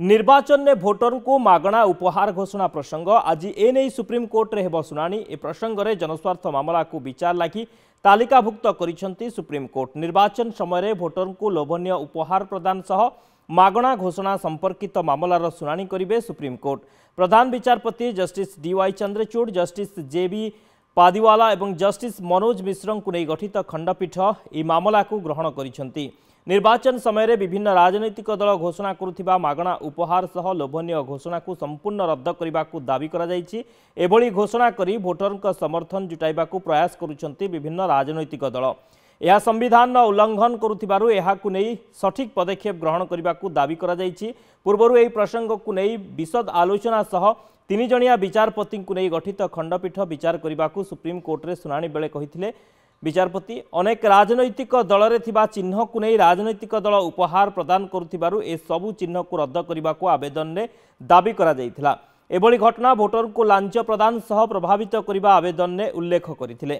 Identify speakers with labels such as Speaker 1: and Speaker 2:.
Speaker 1: निर्वाचन ने निर्वाचनले को मागणा उपहार घोषणा प्रसंग आज ए प्रसंग शु जनस्वार्थ मामला को विचार लागि तालिकाभुक्त गरिन्छ सुप्रिमकोर्ट निर्वाचन समय को लोभन उपहार प्रदान सह मागणा घोषणा सम्पर्कित ममलार शुना सुप्रिमकोर्ट प्रधान विचारपति जिस डिवै चन्द्रचूड जे वि पादिवाला जस्टिस मनोज को मिश्रु गठित खण्डपीठ मामला को ग्रहण गरिन्छ ନିର୍ବାଚନ ସମୟରେ ବିଭିନ୍ନ ରାଜନୈତିକ ଦଳ ଘୋଷଣା କରୁଥିବା ମାଗଣା ଉପହାର ସହ ଲୋଭନୀୟ ଘୋଷଣାକୁ ସମ୍ପୂର୍ଣ୍ଣ ରଦ୍ଦ କରିବାକୁ ଦାବି କରାଯାଇଛି ଏଭଳି ଘୋଷଣା କରି ଭୋଟରଙ୍କ ସମର୍ଥନ ଜୁଟାଇବାକୁ ପ୍ରୟାସ କରୁଛନ୍ତି ବିଭିନ୍ନ ରାଜନୈତିକ ଦଳ ଏହା ସମ୍ବିଧାନର ଉଲ୍ଲଂଘନ କରୁଥିବାରୁ ଏହାକୁ ନେଇ ସଠିକ୍ ପଦକ୍ଷେପ ଗ୍ରହଣ କରିବାକୁ ଦାବି କରାଯାଇଛି ପୂର୍ବରୁ ଏହି ପ୍ରସଙ୍ଗକୁ ନେଇ ବିଶଦ ଆଲୋଚନା ସହ ତିନି ଜଣିଆ ବିଚାରପତିଙ୍କୁ ନେଇ ଗଠିତ ଖଣ୍ଡପୀଠ ବିଚାର କରିବାକୁ ସୁପ୍ରିମକୋର୍ଟରେ ଶୁଣାଣି ବେଳେ କହିଥିଲେ ବିଚାରପତି ଅନେକ ରାଜନୈତିକ ଦଳରେ ଥିବା ଚିହ୍ନକୁ ନେଇ ରାଜନୈତିକ ଦଳ ଉପହାର ପ୍ରଦାନ କରୁଥିବାରୁ ଏସବୁ ଚିହ୍ନକୁ ରଦ୍ଦ କରିବାକୁ ଆବେଦନରେ ଦାବି କରାଯାଇଥିଲା ଏଭଳି ଘଟଣା ଭୋଟରଙ୍କୁ ଲାଞ୍ଚ ପ୍ରଦାନ ସହ ପ୍ରଭାବିତ କରିବା ଆବେଦନରେ ଉଲ୍ଲେଖ କରିଥିଲେ